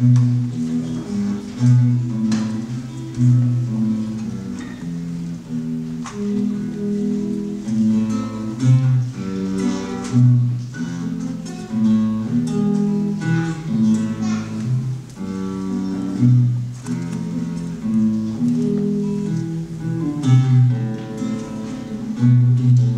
Thank mm -hmm. you.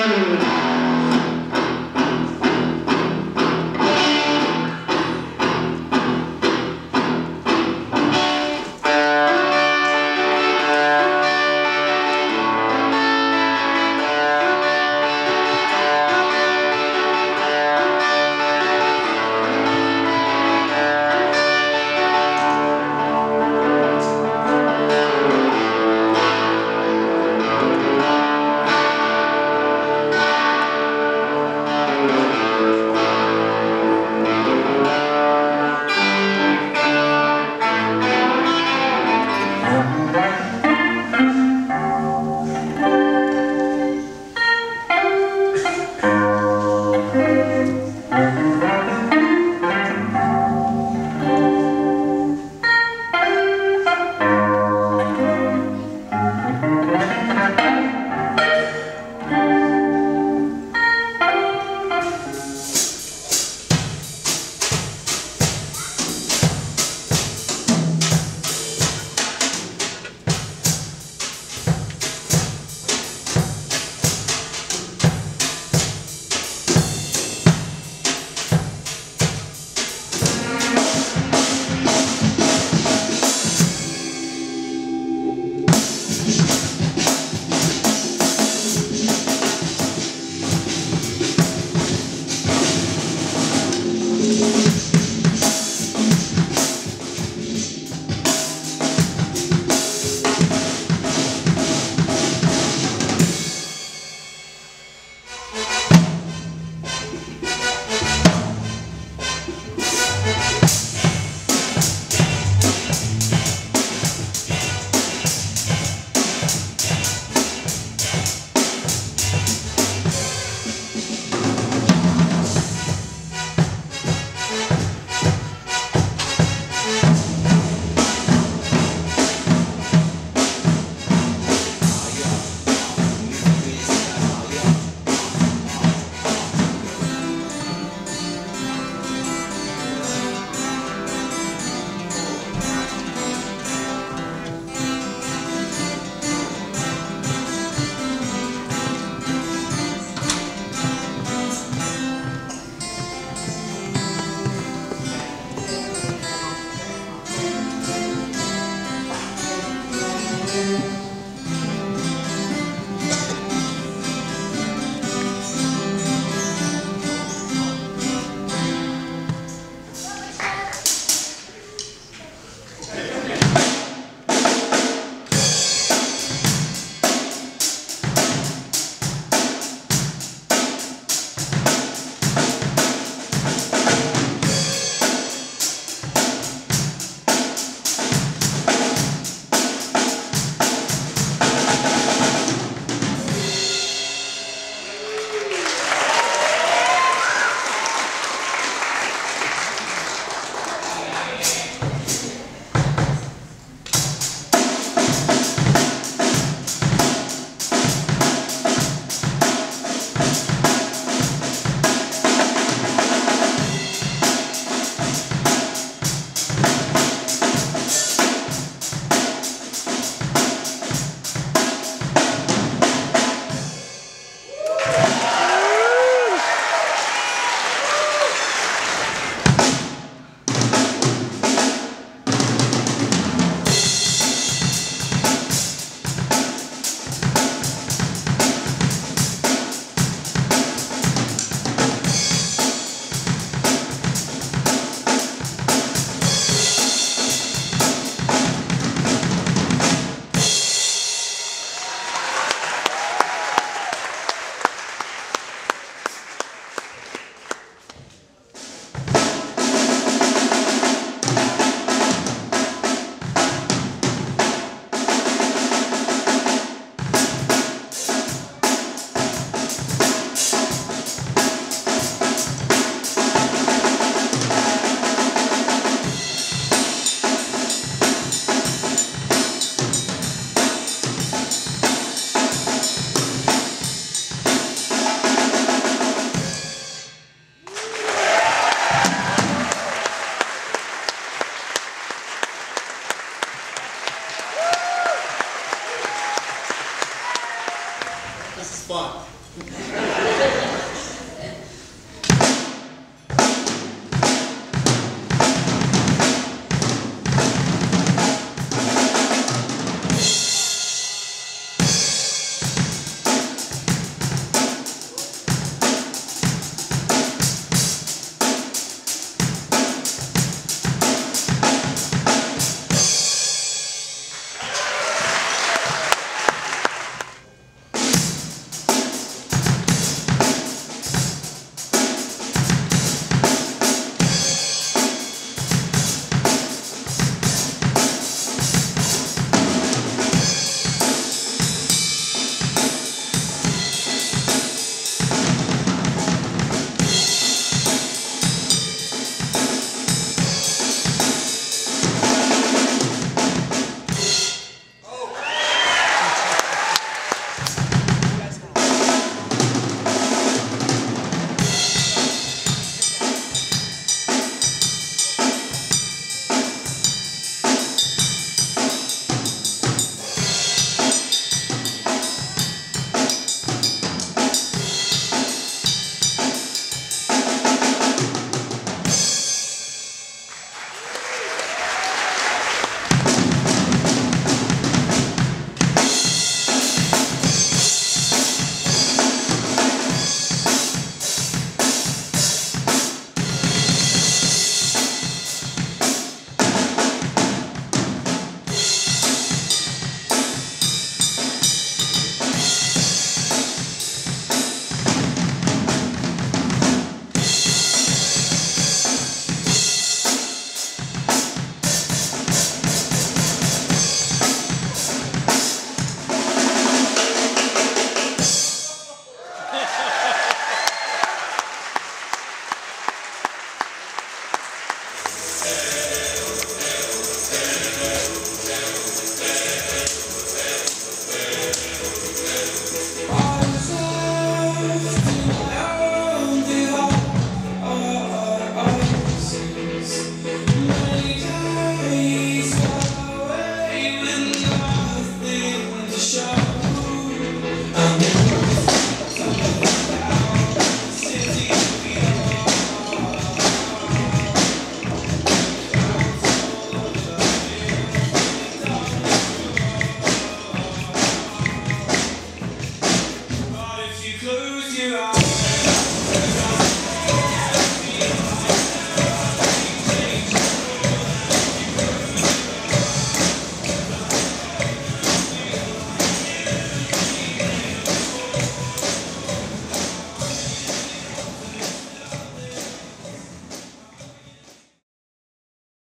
감사합니다.